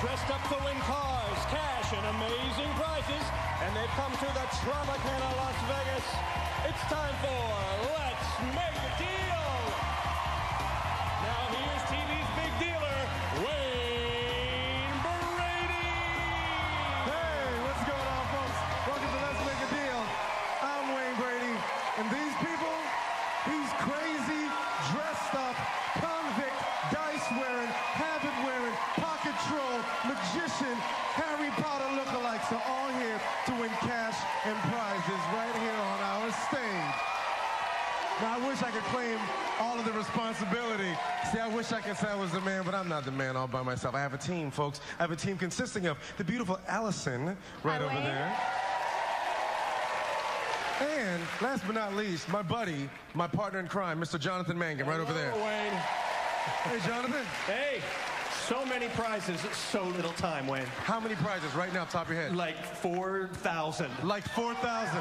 Dressed up to win cars, cash, and amazing prizes, and they've come to the Tropicana Las Vegas. It's time for Let's Make a Deal. Now here's TV's big dealer, Wayne claim all of the responsibility. See, I wish I could say I was the man, but I'm not the man all by myself. I have a team, folks. I have a team consisting of the beautiful Allison right Hi, over Wayne. there. And last but not least, my buddy, my partner in crime, Mr. Jonathan Mangum, right over there. Hello, Wayne. Hey, Jonathan, Hey, so many prizes, so little time, Wayne. how many prizes right now, top of your head? Like 4,000. Like 4,000.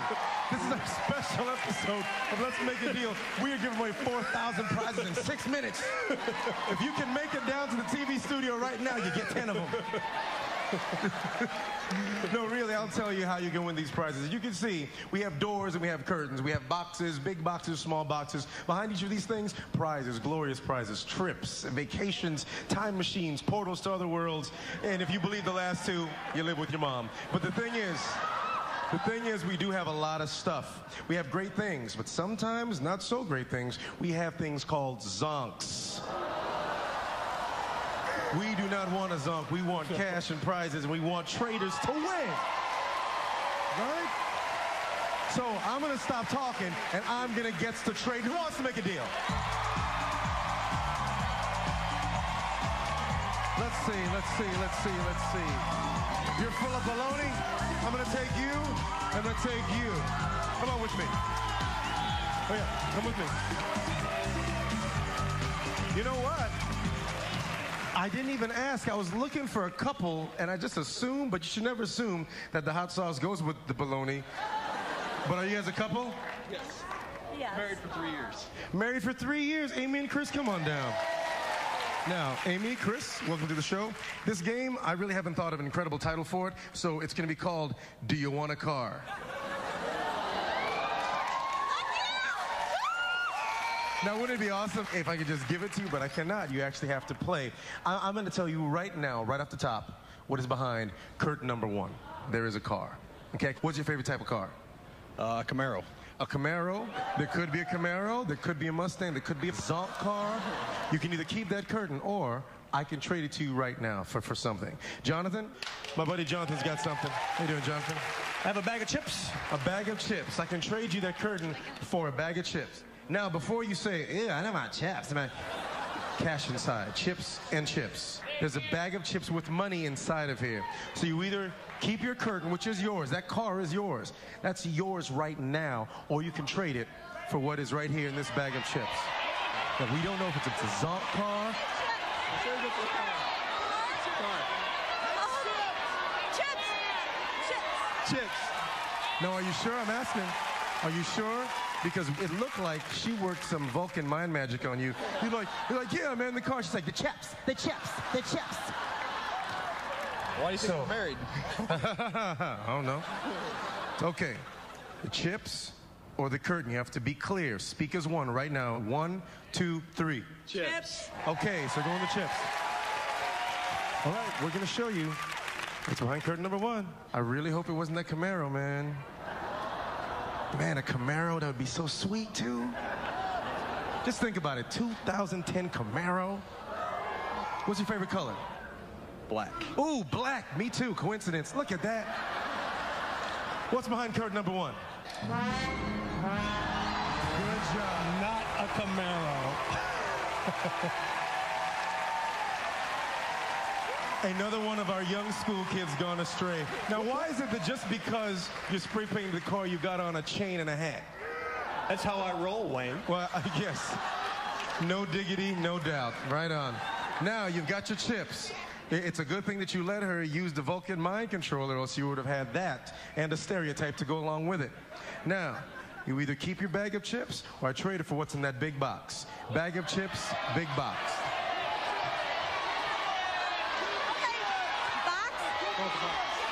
This is a special episode of Let's Make a Deal. We are giving away 4,000 prizes in six minutes. If you can make it down to the TV studio right now, you get 10 of them. no, really, I'll tell you how you can win these prizes. You can see, we have doors and we have curtains. We have boxes, big boxes, small boxes. Behind each of these things, prizes, glorious prizes, trips, vacations, time machines, portals to other worlds. And if you believe the last two, you live with your mom. But the thing is, the thing is, we do have a lot of stuff. We have great things, but sometimes not so great things. We have things called zonks. We do not want a zonk. We want cash and prizes, we want traders to win. Right? So I'm gonna stop talking, and I'm gonna get to trade. Who wants to make a deal? Let's see, let's see, let's see, let's see. You're full of baloney. I'm gonna take you. And I'm gonna take you. Come on with me. Oh yeah, come with me. You know what? I didn't even ask. I was looking for a couple, and I just assumed, but you should never assume that the hot sauce goes with the bologna. But are you guys a couple? Yes. Married for three years. Married for three years. Amy and Chris, come on down. Now, Amy, Chris, welcome to the show. This game, I really haven't thought of an incredible title for it, so it's going to be called Do You Want a Car? Now, wouldn't it be awesome if I could just give it to you, but I cannot. You actually have to play. I- I'm going to tell you right now, right off the top, what is behind curtain number one. There is a car. Okay? What's your favorite type of car? Uh, Camaro. A Camaro. There could be a Camaro. There could be a Mustang. There could be a Zonk car. You can either keep that curtain or I can trade it to you right now for, for something. Jonathan, my buddy Jonathan's got something. How you doing, Jonathan? I have a bag of chips. A bag of chips. I can trade you that curtain for a bag of chips. Now, before you say, yeah, I don't want chips, I mean, cash inside, chips and chips. There's a bag of chips with money inside of here. So you either keep your curtain, which is yours, that car is yours. That's yours right now, or you can trade it for what is right here in this bag of chips. Now, we don't know if it's a Zonk car. Chips! Chips! Chips. No, are you sure? I'm asking. Are you sure? Because it looked like she worked some Vulcan mind magic on you. You're like, you're like, yeah, man, the car. She's like, the chips, the chips, the chips. Why do you think So- I'm married? I don't know. Okay, the chips or the curtain. You have to be clear. Speak as one right now. One, two, three. Chips. Okay, so go on the chips. All right, we're gonna show you. It's behind curtain number one. I really hope it wasn't that Camaro, man. Man, a Camaro, that would be so sweet too. Just think about it, 2010 Camaro. What's your favorite color? Black. Ooh, black, me too, coincidence. Look at that. What's behind curtain number one? Good job. Not a Camaro. Another one of our young school kids gone astray. Now, why is it that just because you're spray painting the car, you got on a chain and a hat? That's how I roll, Wayne. Well, I guess. No diggity, no doubt. Right on. Now, you've got your chips. It's a good thing that you let her use the Vulcan mind controller, or else you would have had that and a stereotype to go along with it. Now, you either keep your bag of chips or I trade it for what's in that big box. Bag of chips, big box.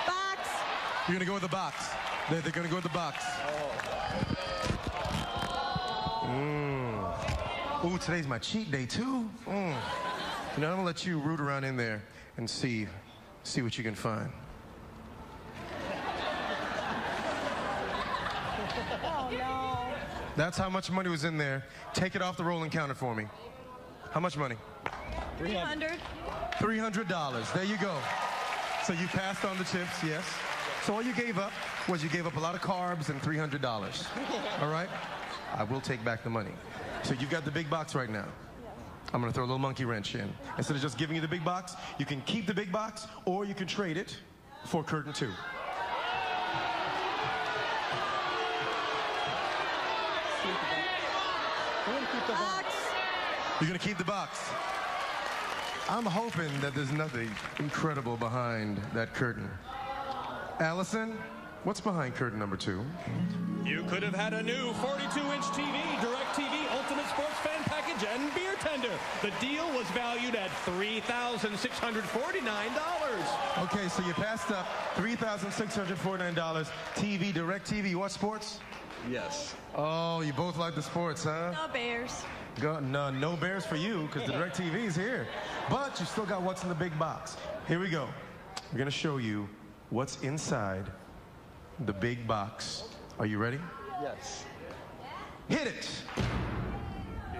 Box. You're gonna go with the box. They're, they're gonna go with the box. Mm. Ooh, today's my cheat day too. Mm. You know, I'm gonna let you root around in there and see, see what you can find. Oh no. That's how much money was in there. Take it off the rolling counter for me. How much money? 300. $300. There you go. So you passed on the chips, yes. So all you gave up was you gave up a lot of carbs and $300. All right? I will take back the money. So you've got the big box right now. I'm going to throw a little monkey wrench in. Instead of just giving you the big box, you can keep the big box or you can trade it for curtain two. You're going to keep the box. I'm hoping that there's nothing incredible behind that curtain. Allison, what's behind curtain number two? You could have had a new 42-inch TV, DirecTV Ultimate Sports Fan Package, and beer tender. The deal was valued at $3,649. Okay, so you passed up $3,649 TV, DirecTV. You watch sports? Yes. Oh, you both like the sports, huh? No bears. Go, no, no bears for you because the DirecTV is here. But you still got what's in the big box. Here we go. We're going to show you what's inside the big box. Are you ready? Yes. Hit it.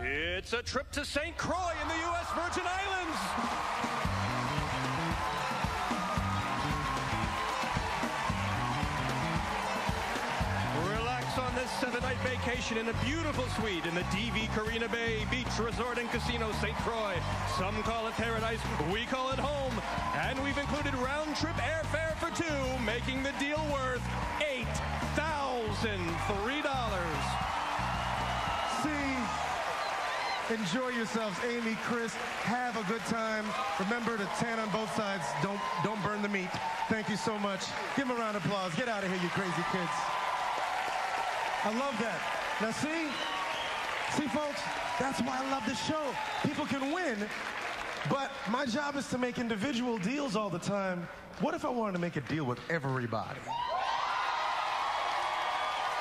It's a trip to St. Croix in the U.S. Virgin Islands. Seven-night vacation in a beautiful suite in the Divi Carina Bay Beach Resort and Casino, St. Croix. Some call it paradise, we call it home. And we've included round-trip airfare for two, making the deal worth $8,003. See, enjoy yourselves. Amy, Chris, have a good time. Remember to tan on both sides. Don't, don't burn the meat. Thank you so much. Give them a round of applause. Get out of here, you crazy kids. I love that. Now see, see folks, that's why I love this show. People can win, but my job is to make individual deals all the time. What if I wanted to make a deal with everybody?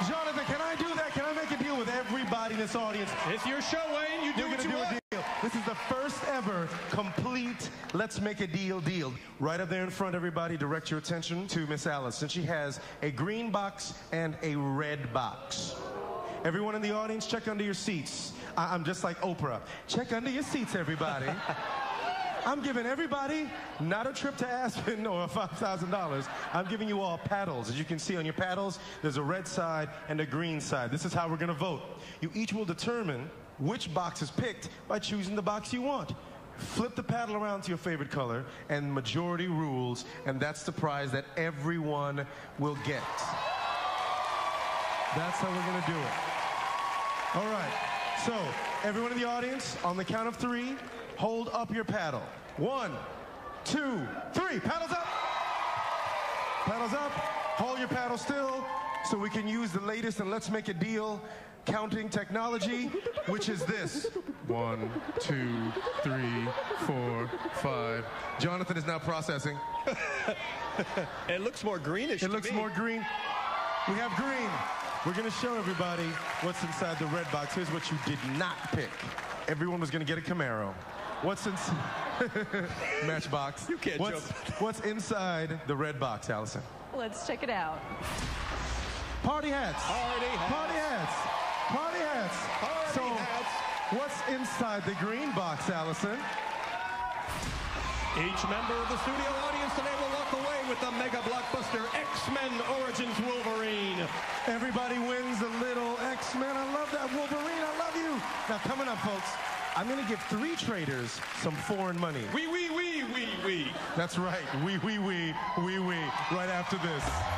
Jonathan, can I do that? Can I make a deal with everybody in this audience? It's your show, Wayne. You do You're what you do want. This is the first ever complete Let's Make a Deal deal. Right up there in front, everybody, direct your attention to Miss Allison. She has a green box and a red box. Everyone in the audience, check under your seats. I- I'm just like Oprah. Check under your seats, everybody. I'm giving everybody not a trip to Aspen or $5,000. I'm giving you all paddles. As you can see on your paddles, there's a red side and a green side. This is how we're going to vote. You each will determine which box is picked by choosing the box you want. Flip the paddle around to your favorite color, and majority rules, and that's the prize that everyone will get. That's how we're to do it. All right. So, everyone in the audience, on the count of three, hold up your paddle. One, two, three. Paddles up. Paddles up. Hold your paddle still so we can use the latest and let's make a deal counting technology, which is this. One, two, three, four, five. Jonathan is now processing. It looks more greenish. It to looks me. more green. We have green. We're going to show everybody what's inside the red box. Here's what you did not pick. Everyone was going to get a Camaro. What's inside? Matchbox. You can't what's, joke. What's inside the red box, Allison? Let's check it out. Party hats. Party hats. Party hats. Party hats. Party so, hats. what's inside the green box, Allison? Each member of the studio audience today will walk away with the mega blockbuster X-Men Origins Wolverine. Everybody wins a little X-Men. I love that. Wolverine, I love you. Now, coming up, folks, I'm going to give three traders some foreign money. Wee, wee, wee, wee, wee. That's right. We, we, we, we, we. Right after this.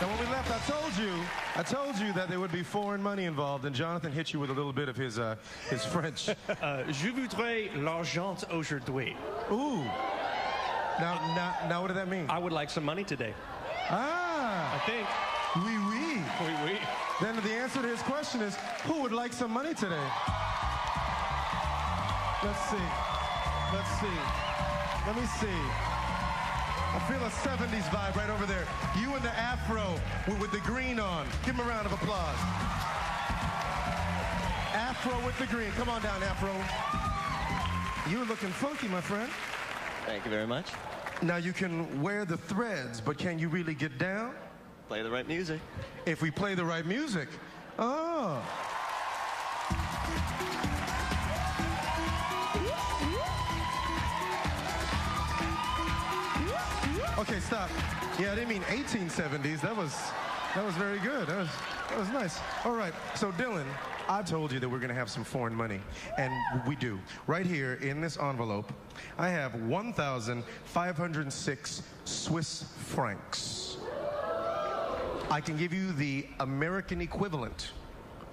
And when we left, I told you, I told you that there would be foreign money involved, and Jonathan hit you with a little bit of his, uh, his French. Uh, je voudrais l'argent aujourd'hui. Ooh. Now, now, now, what did that mean? I would like some money today. Ah. I think. Oui, oui. Oui, oui. Then the answer to his question is, who would like some money today? Let's see. Let's see. Let me see. I feel a 70s vibe right over there. You and the afro with, the green on. Give him a round of applause. Afro with the green. Come on down, Afro. You're looking funky, my friend. Thank you very much. Now you can wear the threads, but can you really get down? Play the right music. If we play the right music. Oh. Okay, stop. Yeah, I didn't mean 1870s. That was that was very good. That was that was nice. All right. So Dylan, I've told you that we're going to have some foreign money, and we do. Right here in this envelope, I have 1,506 Swiss francs. I can give you the American equivalent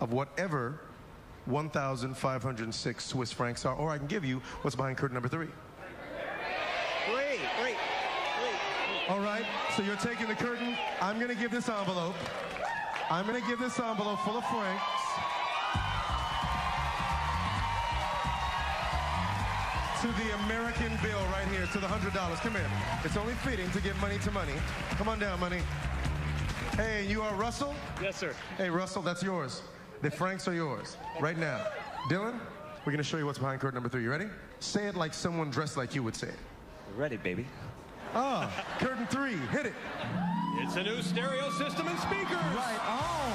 of whatever 1,506 Swiss francs are, or I can give you what's behind curtain number three. Wait, wait, wait. All right, so you're taking the curtain. I'm going to give this envelope. I'm going to give this envelope full of francs. To the American bill right here, to the $100. Come here. It's only fitting to give money to money. Come on down, money. Hey, you are Russell? Yes, sir. Hey, Russell, that's yours. The francs are yours right now. Dylan, we're going to show you what's behind curtain number three. You ready? Say it like someone dressed like you would say it. Ready, baby. Ah, curtain three. Hit it. It's a new stereo system and speakers. Right on.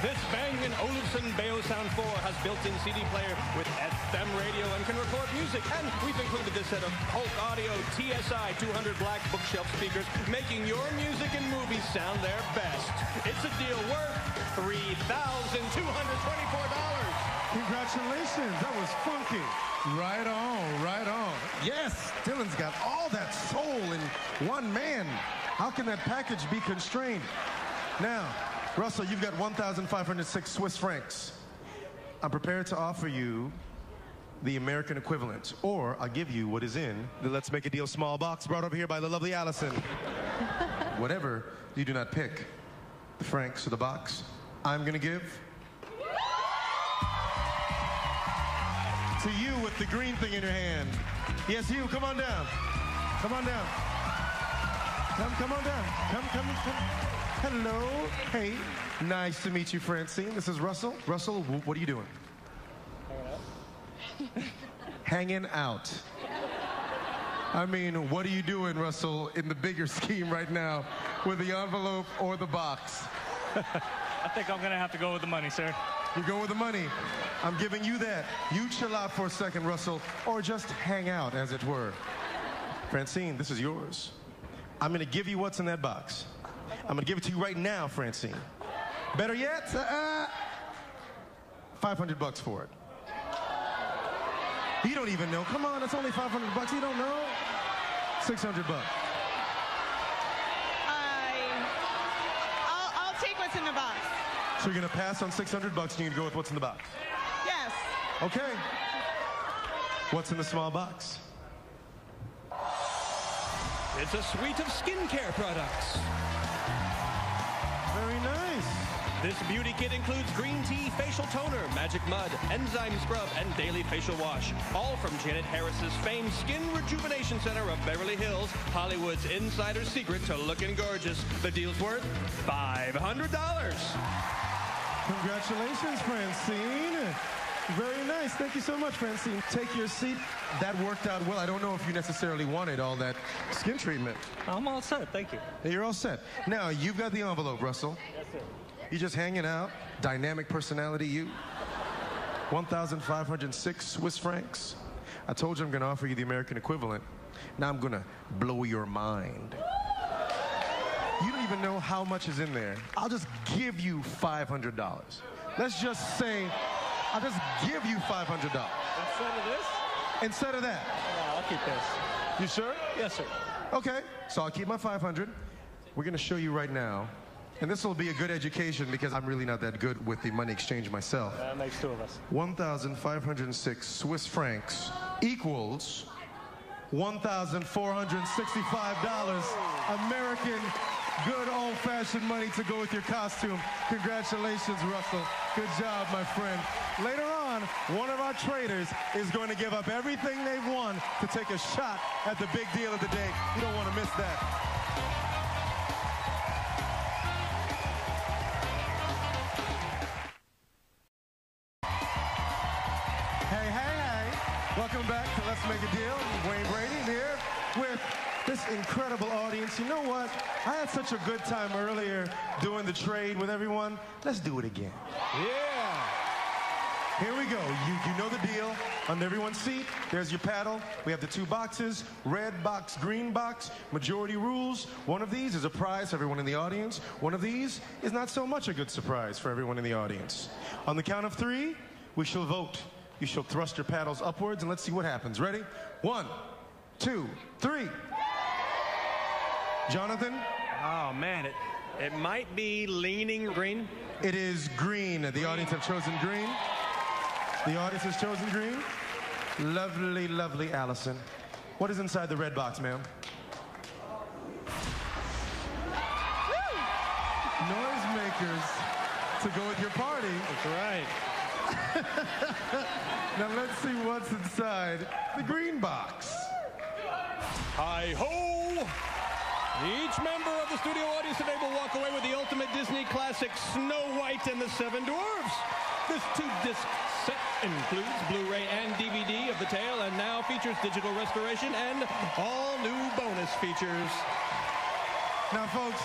This Bang & Olufsen Beosound 4 has built-in CD player with FM radio and can record music. And we've included this set of Polk Audio TSI 200 black bookshelf speakers, making your music and movies sound their best. It's a deal worth $3,224. Congratulations. That was funky. Right on, right on. Yes, Dylan's got all that soul in one man. How can that package be constrained? Now, Russell, you've got 1,506 Swiss francs. I'm prepared to offer you the American equivalent, or I'll give you what is in the Let's Make a Deal small box brought over here by the lovely Allison. Whatever you do not pick, the francs or the box, I'm gonna give with the green thing in your hand. Yes, you. Come on down. Come on down. Come, come on down. Come, come, come. Hello. Hey. Nice to meet you, Francine. This is Russell. Russell, what are you doing? Hanging out. I mean, what are you doing, Russell, in the bigger scheme right now with the envelope or the box? I think I'm gonna have to go with the money, sir. You go with the money. I'm giving you that. You chill out for a second, Russell, or just hang out, as it were. Francine, this is yours. I'm going to give you what's in that box. I'm going to give it to you right now, Francine. Better yet, uh, 500 bucks for it. You don't even know. Come on, it's only 500 bucks. You don't know. 600 bucks. I. I'll, I'll take what's in the box. So you're going to pass on 600 bucks and you're going to go with what's in the box. Yes. Okay. What's in the small box? It's a suite of skincare products. Very nice. This beauty kit includes green tea, facial toner, magic mud, enzyme scrub, and daily facial wash. All from Janet Harris's famed Skin Rejuvenation Center of Beverly Hills, Hollywood's insider secret to looking gorgeous. The deal's worth $500. Congratulations, Francine. Very nice. Thank you so much, Francine. Take your seat. That worked out well. I don't know if you necessarily wanted all that skin treatment. I'm all set, thank you. You're all set. Now, you've got the envelope, Russell. Yes, sir. You're just hanging out. Dynamic personality, you. 1,506 Swiss francs. I told you I'm going to offer you the American equivalent. Now I'm going to blow your mind. You don't even know how much is in there. I'll just give you $500. Let's just say, I'll just give you $500 Instead of this, instead of that. no, I'll keep this. You sure? Yes, sir. Okay, so I'll keep my 500. We're going to show you right now. And this will be a good education because I'm really not that good with the money exchange myself. That makes two of us. 1,506 Swiss francs equals $1,465. American good old-fashioned money to go with your costume. Congratulations, Russell. Good job, my friend. Later on, one of our traders is going to give up everything they've won to take a shot at the big deal of the day. You don't want to miss that. You know what? I had such a good time earlier doing the trade with everyone. Let's do it again. Yeah. Here we go. You, you know the deal. On everyone's seat, there's your paddle. We have the two boxes, red box, green box, majority rules. One of these is a prize for everyone in the audience. One of these is not so much a good surprise for everyone in the audience. On the count of three, we shall vote. You shall thrust your paddles upwards and let's see what happens. Ready? One, two, three. Jonathan, Oh, man. It, it might be leaning green. it is green. The audience have chosen green. The audience has chosen green. Lovely, lovely Allison. What is inside the red box, ma'am? Noisemakers to go with your party. That's right. Now let's see what's inside the green box. Hi ho! Each member of the studio audience today will walk away with the ultimate Disney classic Snow White and the Seven Dwarfs. This two-disc set includes Blu-ray and DVD of the tale and now features digital restoration and all new bonus features. Now, folks,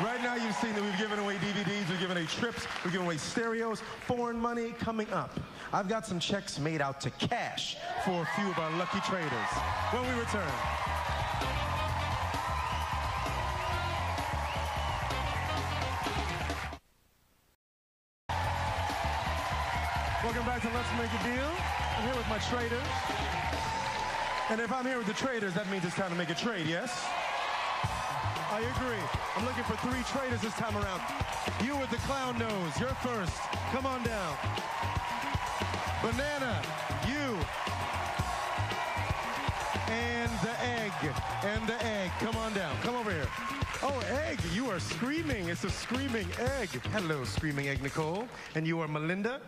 right now you've seen that we've given away DVDs, we've given away trips, we've given away stereos, foreign money coming up. I've got some checks made out to cash for a few of our lucky traders. When we return. Let's Make a Deal. I'm here with my traders. And if I'm here with the traders, that means it's time to make a trade, yes? I agree. I'm looking for three traders this time around. You with the clown nose, you're first. Come on down. Banana, you. And the egg, and the egg. Come on down. Come over here. Oh, egg, you are screaming. It's a screaming egg. Hello, screaming egg Nicole. And you are Melinda.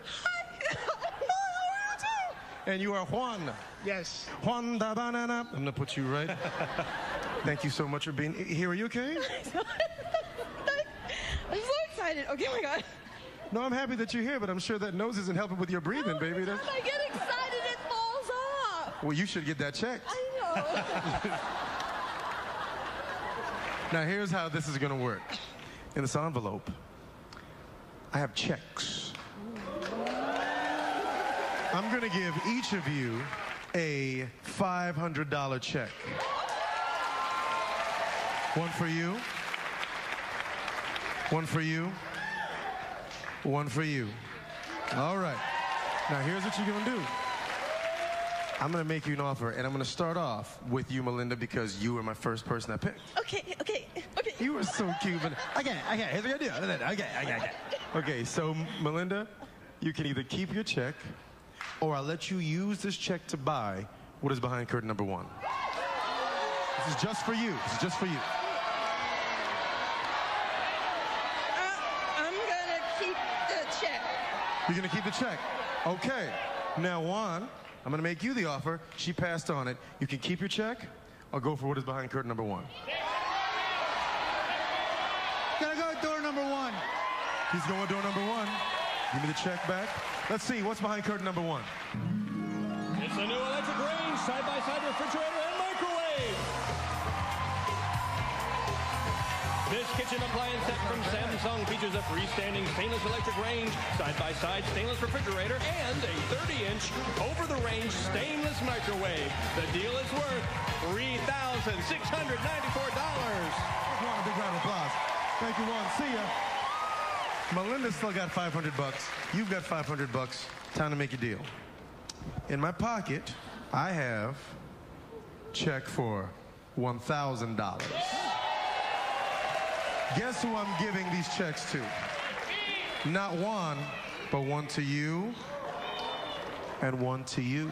And you are Juan. Yes. Juan da banana. I'm gonna put you right. Thank you so much for being here. Are you okay? I'm so excited. Okay, oh my God. No, I'm happy that you're here, but I'm sure that nose isn't helping with your breathing, baby. That's, I get excited, it falls off. well, you should get that checked. I know. Now, here's how this is gonna work. In this envelope, I have checks. I'm gonna give each of you a $500 check. One for you. One for you. One for you. All right. Now, here's what you're gonna do. I'm gonna make you an offer, and I'm gonna start off with you, Melinda, because you were my first person I picked. okay, okay, okay. You were so cute, but okay, okay, here's what I do. Okay, okay, okay. Okay, so Melinda, you can either keep your check, or I'll let you use this check to buy what is behind curtain number one. This is just for you. This is just for you. I'm gonna keep the check. You're gonna keep the check. Okay. Now, Juan, I'm gonna make you the offer. She passed on it. You can keep your check. I'll go for what is behind curtain number one. Gotta go with door number one. He's going door number one. Give me the check back. Let's see what's behind curtain number one. It's a new electric range, side-by-side refrigerator and microwave. This kitchen appliance set from Samsung features a freestanding stainless electric range, side-by-side stainless refrigerator, and a 30-inch over-the-range stainless microwave. The deal is worth $3,694. Juan, a big round of applause. Thank you, Juan. See ya. Melinda still got 500 bucks. You've got 500 bucks. Time to make a deal. In my pocket, I have check for $1,000. Guess who I'm giving these checks to? Not one, but one to you and one to you.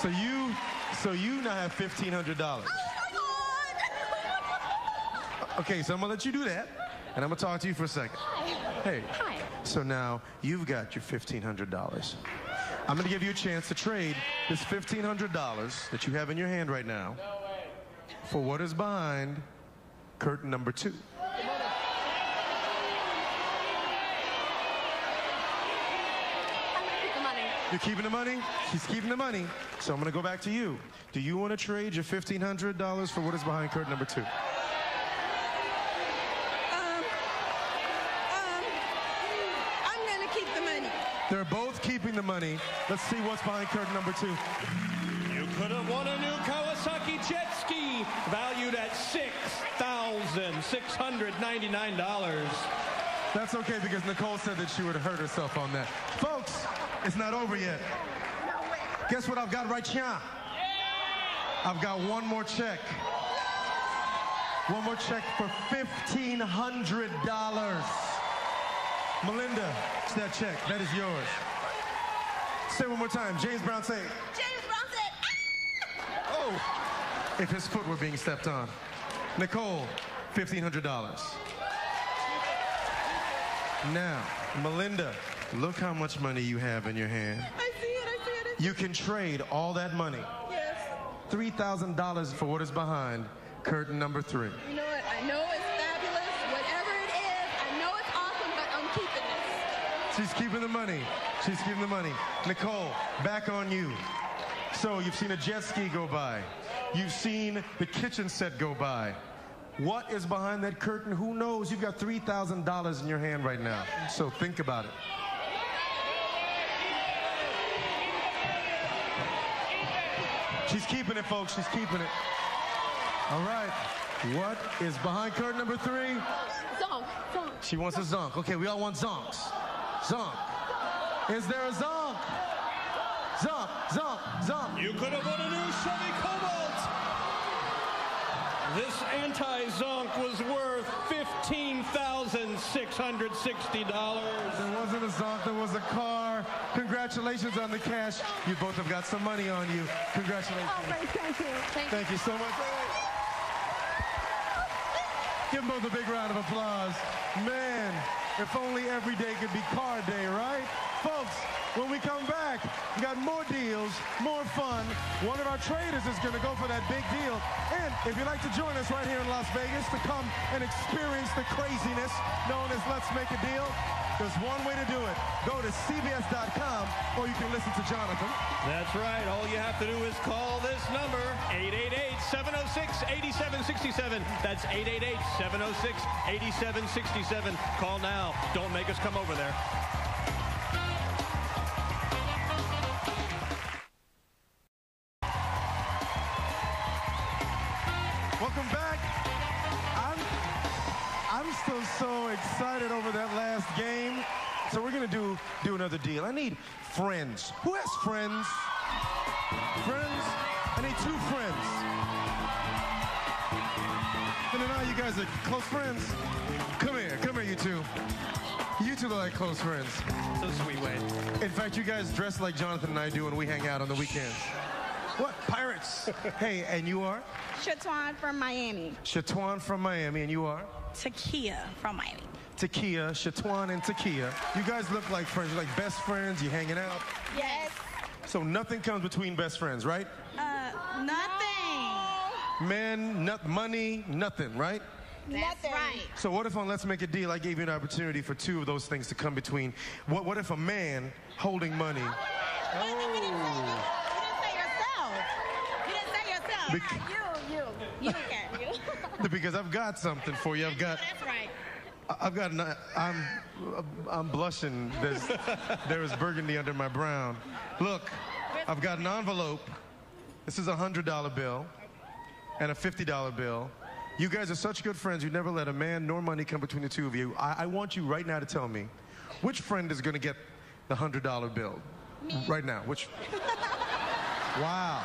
So you, so you now have fifteen hundred dollars. Okay, so I'm gonna let you do that, and I'm gonna talk to you for a second. Hey. Hi. So now you've got your fifteen hundred dollars. I'm gonna give you a chance to trade this fifteen hundred dollars that you have in your hand right now for what is behind curtain number two. I'm gonna the money. You're keeping the money? She's keeping the money. So I'm gonna go back to you. Do you want to trade your fifteen hundred dollars for what is behind curtain number two? Um, um, I'm gonna keep the money. They're both keeping the money. Let's see what's behind curtain number two. You could have won a new Kawasaki jet ski valued at $6,699. That's okay because Nicole said that she would have hurt herself on that. Folks, it's not over yet. Guess what I've got right here? I've got one more check. One more check for $1,500. Melinda, it's that check. That is yours. Say one more time. James Brown, say. James Brown said, ah! Oh, if his foot were being stepped on. Nicole, $1,500. Now, Melinda, look how much money you have in your hand. I see it, I see it, I see You can trade all that money. Yes. $3,000 for what is behind curtain number three. You know what? I know it's fabulous. Whatever it is, I know it's awesome, but I'm keeping this. She's keeping the money. She's keeping the money. Nicole, back on you. So you've seen a jet ski go by. You've seen the kitchen set go by. What is behind that curtain? Who knows? You've got $3,000 in your hand right now. So think about it. She's keeping it, folks. She's keeping it. All right. What is behind curtain number three? Zonk, zonk. She wants a zonk. Okay, we all want zonks. Zonk. Is there a zonk? Zonk, zonk, zonk. You could have won a new Chevy Cobalt. This anti-zonk was worth $15,660. There wasn't a zonk, there was a car. Congratulations on the cash. You both have got some money on you. Congratulations. Oh, great, thank you. Thank, Thank you so much. Give them both a big round of applause. Man, if only every day could be car day, right? Folks, when we come back, we got more deals, more fun. One of our traders is going to go for that big deal. And if you'd like to join us right here in Las Vegas to come and experience the craziness known as Let's Make a Deal, there's one way to do it. Go to CBS.com or you can listen to Jonathan. That's right. All you have to do is call this number, 888-706-8767. That's 888-706-8767. Call now. Don't make us come over there. Welcome back. I'm, I'm still so excited over that last game. So we're gonna do do another deal. I need friends. Who has friends? Friends? I need two friends. And then now you guys are close friends. Come here, come here, you two. You two look like close friends. So sweet, Wayne. In fact, you guys dress like Jonathan and I do when we hang out on the weekends. What? Pirates. hey, and you are? Shatwan from Miami. Shatwan from Miami, and you are? Takia from Miami. Takia, Shatwan, and Takia. You guys look like friends. You're like best friends. You're hanging out. Yes. So nothing comes between best friends, right? Uh, nothing. Men, not money, nothing, right? That's right. So what if on Let's Make a Deal, I gave you an opportunity for two of those things to come between? What, what if a man holding money? Wait, you didn't say you. You didn't yourself. You didn't say yourself. You, you, you. You. Because I've got something for you. I've got, That's right. I've got, an, I'm, I'm blushing. There's, there is burgundy under my brown. Look, I've got an envelope. This is a hundred dollar bill and a fifty dollar bill. You guys are such good friends. You never let a man nor money come between the two of you. I, I want you right now to tell me which friend is going to get the hundred dollar bill right now. Which? wow.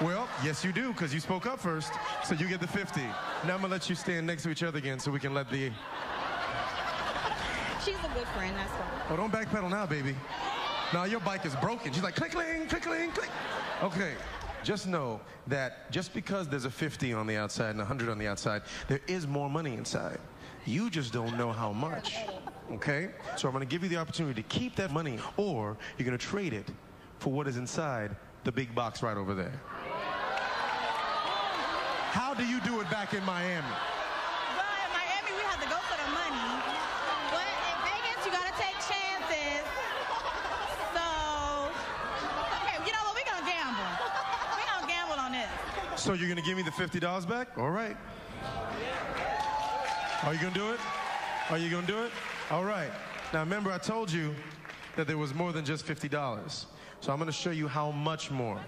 Well, yes, you do, because you spoke up first. So you get the 50. Now I'm going to let you stand next to each other again so we can let the. She's a good friend. That's why. Oh, don't backpedal now, baby. Now your bike is broken. She's like, click, cling, click, cling, click. Okay, just know that just because there's a 50 on the outside and a 100 on the outside, there is more money inside. You just don't know how much. Okay? So I'm gonna give you the opportunity to keep that money, or you're gonna trade it for what is inside the big box right over there. How do you do it back in Miami? Well, in Miami, we have to go for the money. But in Vegas, you got to take chances. So, okay, you know what? We're going to gamble. We're going to gamble on this. So you're going to give me the $50 back? All right. Are you going to do it? Are you going to do it? All right. Now, remember, I told you that there was more than just $50. So I'm going to show you how much more.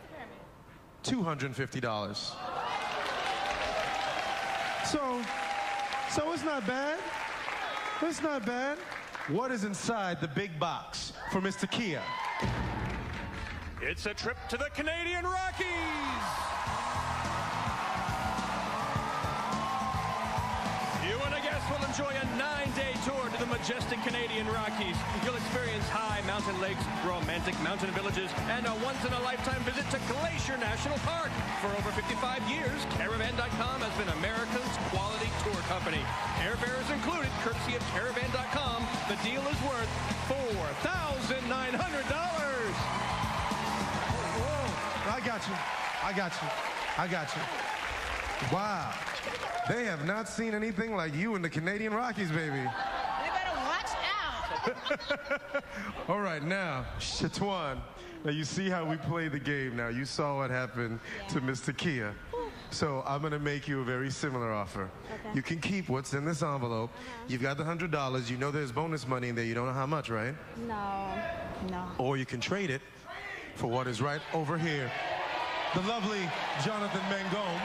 $250. So, so it's not bad. It's not bad. What is inside the big box for Mr. Kia? It's a trip to the Canadian Rockies. You and a guest will enjoy a nine-day tour to the majestic Canadian Rockies. You'll experience high mountain lakes, romantic mountain villages, and a once-in-a-lifetime visit to Glacier National Park. For over 55 years, Caravan.com has been America's quality tour company. Airfare is included, courtesy of Caravan.com. The deal is worth $4,900. I got you. I got you. I got you. Wow. They have not seen anything like you in the Canadian Rockies, baby. They better watch out. All right, now, Shatwan. Now, you see how we play the game now. You saw what happened to Mr. Kia. So I'm going to make you a very similar offer. You can keep what's in this envelope. Uh-huh. You've got the $100. You know there's bonus money in there. You don't know how much, right? No. No. Or you can trade it for what is right over here. The lovely Jonathan Mangum.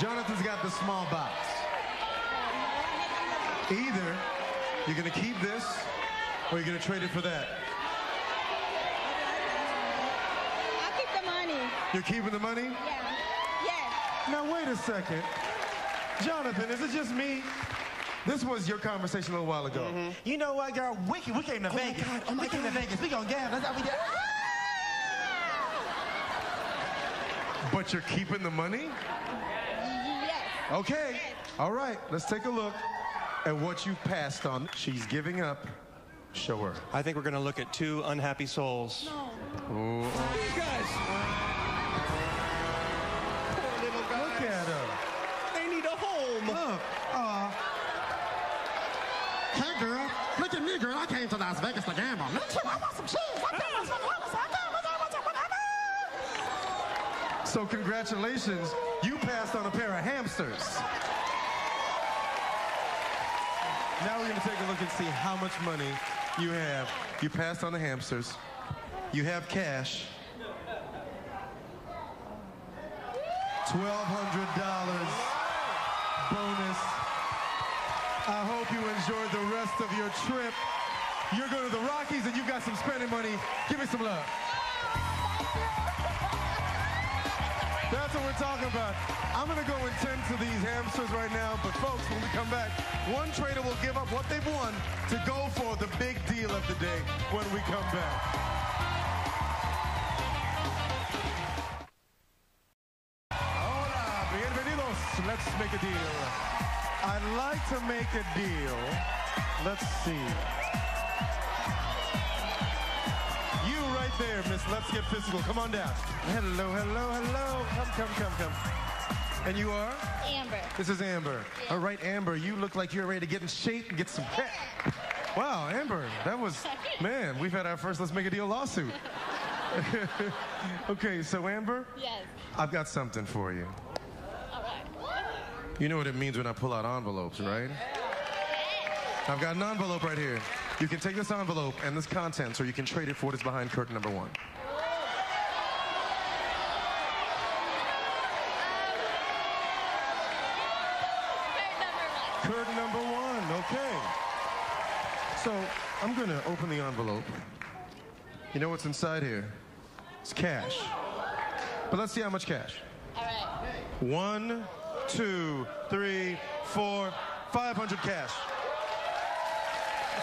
Jonathan's got the small box. Oh, Either you're going to keep this or you're going to trade it for that. I'll keep the money. You're keeping the money? Yeah. Yes. Now, wait a second. Jonathan, is it just me? This was your conversation a little while ago. Mm-hmm. You know what, girl? We, can, we came to oh Vegas. Oh we came to Vegas. We gonna gamble. That's how we did. Ah! But you're keeping the money? Yes. Okay. All right. Let's take a look at what you passed on. She's giving up. Show her. I think we're going to look at two unhappy souls. Oh, You guys, poor little guys. look at her. They need a home. Look. Uh, Hey, girl. Look at me, girl. I came to Las Vegas to gamble. Me too. I want some cheese. I got some dollars. I got whatever. so congratulations. You passed on a pair of hamsters. Now we're going to take a look and see how much money you have. You passed on the hamsters. You have cash. $1,200 bonus. I hope you enjoyed the rest of your trip. You're going to the Rockies and you've got some spending money. Give me some love. That's what we're talking about. I'm going to go and tend to these hamsters right now, but folks, when we come back, one trader will give up what they've won to go for the big deal of the day when we come back. Hola, bienvenidos. Let's make a deal. I'd like to make a deal. Let's see. You right there, Miss Let's Get Physical. Come on down. Hello, hello, hello. Come, come, come, come. And you are? Amber. This is Amber. All right, Amber, you look like you're ready to get in shape and get some pep. Wow, Amber, that was, man, we've had our first Let's Make a Deal lawsuit. okay, so Amber, Yes. I've got something for you. All right. You know what it means when I pull out envelopes, right? I've got an envelope right here. You can take this envelope and this contents, or you can trade it for what is behind curtain number one. Number one. Curtain number one, okay. So I'm gonna open the envelope. You know what's inside here? It's cash. But let's see how much cash. All right. One, two, three, four, five hundred cash.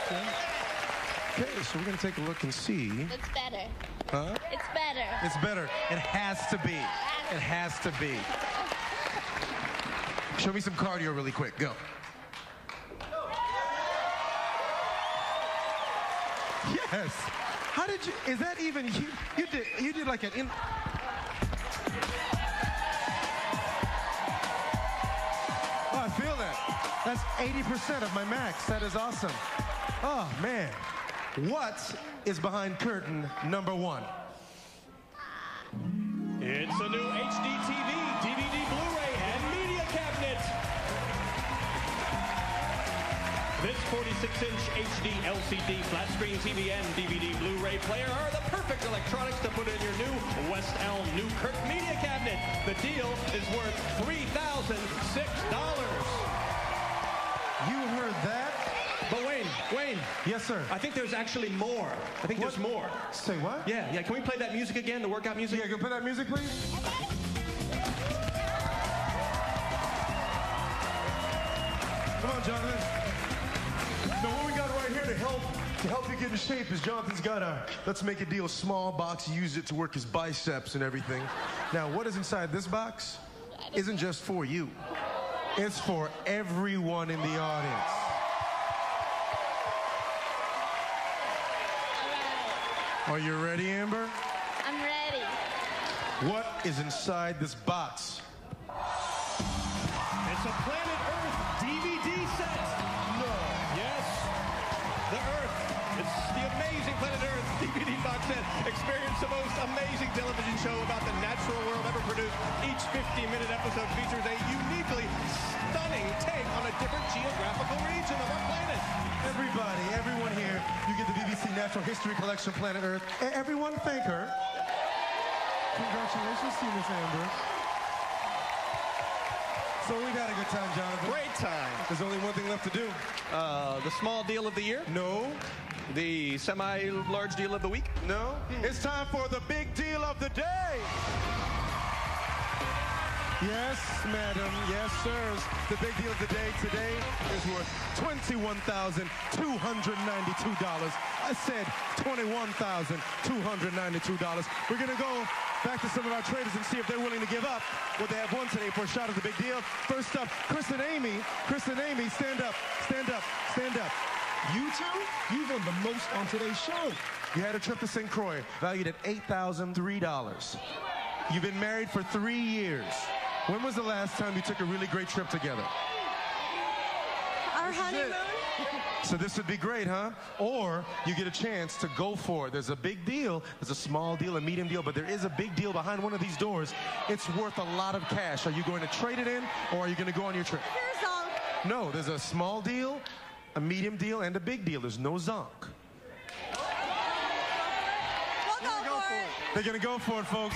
Okay, so we're gonna take a look and see. It's better. Huh? It's better. It's better. It has to be. It has to be. Show me some cardio really quick. Go. Yes. How did you? Is that even you? You did. You did like an. In, oh, I feel that. That's 80% of my max. That is awesome. Oh man. What is behind curtain number one? It's a new HD TV, DVD, Blu-ray, and media cabinet. This 46-inch HD LCD flat screen TV and DVD Blu-ray player are the perfect electronics to put in your new West Elm New Newkirk media cabinet. The deal is worth $3,006. Yes, sir. I think there's actually more. I think there's more. Say what? Yeah, yeah. Can we play that music again, the workout music? Yeah, go play that music, please. Come on, Jonathan. Now, what we got right here to help to help you get in shape is Jonathan's got a let's make a deal small box. Use it to work his biceps and everything. Now, what is inside this box isn't just for you. It's for everyone in the audience. Are you ready, Amber? I'm ready. What is inside this box? It's a Planet Earth DVD box. Experience the most amazing television show about the natural world ever produced. Each 50-minute episode features a uniquely stunning take on a different geographical region of our planet. Everybody, everyone here, you get the BBC Natural History Collection Planet Earth. Everyone thank her. Congratulations to you, Miss Amber. So we've had a good time, Jonathan. Great time. There's only one thing left to do. Uh, the small deal of the year? No, The semi-large deal of the week? no. It's time for the big deal of the day. Yes, madam. Yes, sirs. The big deal of the day today is worth $21,292. I said $21,292. We're going to go back to some of our traders and see if they're willing to give up what they have won today for a shot at the big deal. First up, Chris and Amy. Chris and Amy, stand up, stand up, stand up. You two, you won the most on today's show. You had a trip to St. Croix, valued at $8,003. You've been married for three years. When was the last time you took a really great trip together? Our honeymoon? So this would be great, huh? Or you get a chance to go for it. There's a big deal. There's a small deal, a medium deal, but there is a big deal behind one of these doors. It's worth a lot of cash. Are you going to trade it in or are you going to go on your trip? Here's all. No, there's a small deal, a medium deal, and a big deal. There's no zonk. We'll go for it. They're going to go for it, folks.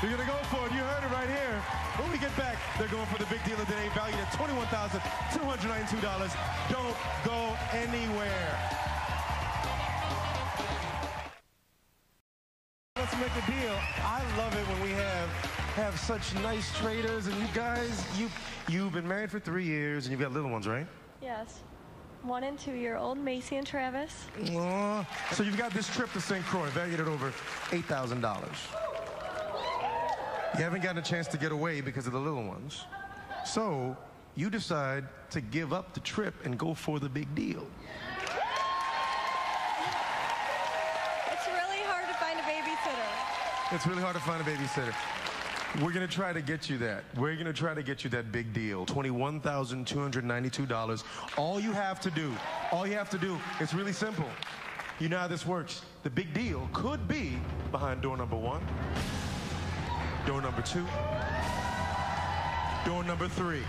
They're going to go for it. You heard it right here. When we get back, they're going for the big deal of the day, valued at $21,292. Don't go anywhere. Let's make a deal. I love it when we have have such nice traders and you guys, you you've been married for three years and you've got little ones, right? Yes. One and two year old, Macy and Travis. Aw. So you've got this trip to St. Croix valued at over $8,000. You haven't gotten a chance to get away because of the little ones. So you decide to give up the trip and go for the big deal. It's really hard to find a babysitter. It's really hard to find a babysitter. We're going to try to get you that. We're going to try to get you that big deal. $21,292. All you have to do, all you have to do, it's really simple. You know how this works. The big deal could be behind door number one, door number two, door number three.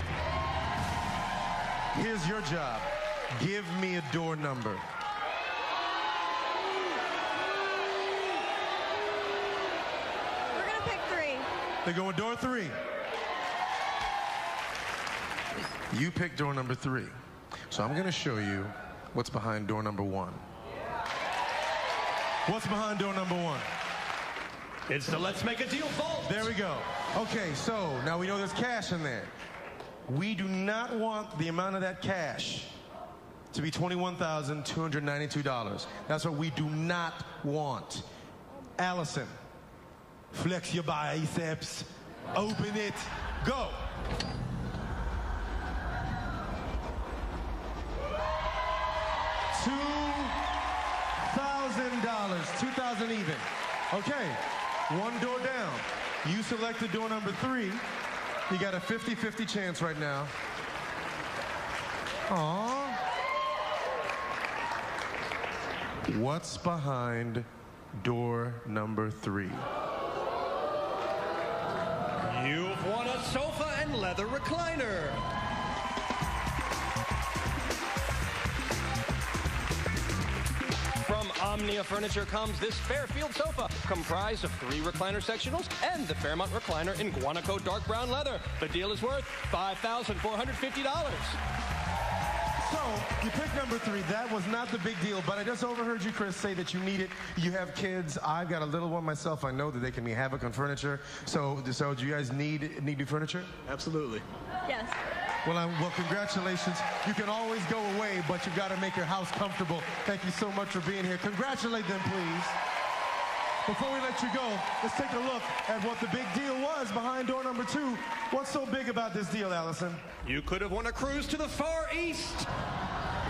Here's your job. Give me a door number. They're going door three. You pick door number three. So I'm going to show you what's behind door number one. What's behind door number one? It's the Let's Make a Deal vault. There we go. Okay, so now we know there's cash in there. We do not want the amount of that cash to be $21,292. That's what we do not want. Allison, flex your biceps, open it, go. $2,000, 2000 even. Okay, one door down. You selected door number three. You got a 50-50 chance right now. Aww. What's behind door number three? Sofa and leather recliner. From Omnia Furniture comes this Fairfield sofa, comprised of three recliner sectionals and the Fairmont recliner in Guanaco dark brown leather. The deal is worth $5,450. So, you picked number three. That was not the big deal, but I just overheard you, Chris, say that you need it. You have kids. I've got a little one myself. I know that they can be havoc on furniture. So, so do you guys need need new furniture? Absolutely. Yes. Well, I'm, well, congratulations. You can always go away, but you've got to make your house comfortable. Thank you so much for being here. Congratulate them, please. Before we let you go, let's take a look at what the big deal was behind door number two. What's so big about this deal, Allison? You could have won a cruise to the Far East,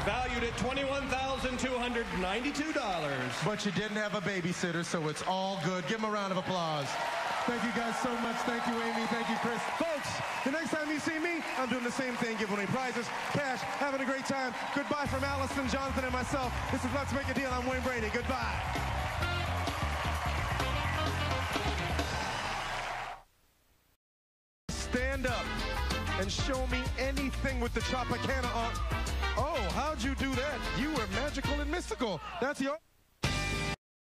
valued at $21,292. But you didn't have a babysitter, so it's all good. Give them a round of applause. Thank you guys so much. Thank you, Amy. Thank you, Chris. Folks, the next time you see me, I'm doing the same thing, giving away prizes, cash, having a great time. Goodbye from Allison, Jonathan, and myself. This is Let's Make a Deal. I'm Wayne Brady. Goodbye. Stand up and show me anything with the Tropicana on. Oh, how'd you do that? You were magical and mystical. That's your...